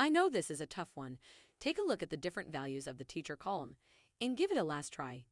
I know this is a tough one. Take a look at the different values of the teacher column and give it a last try.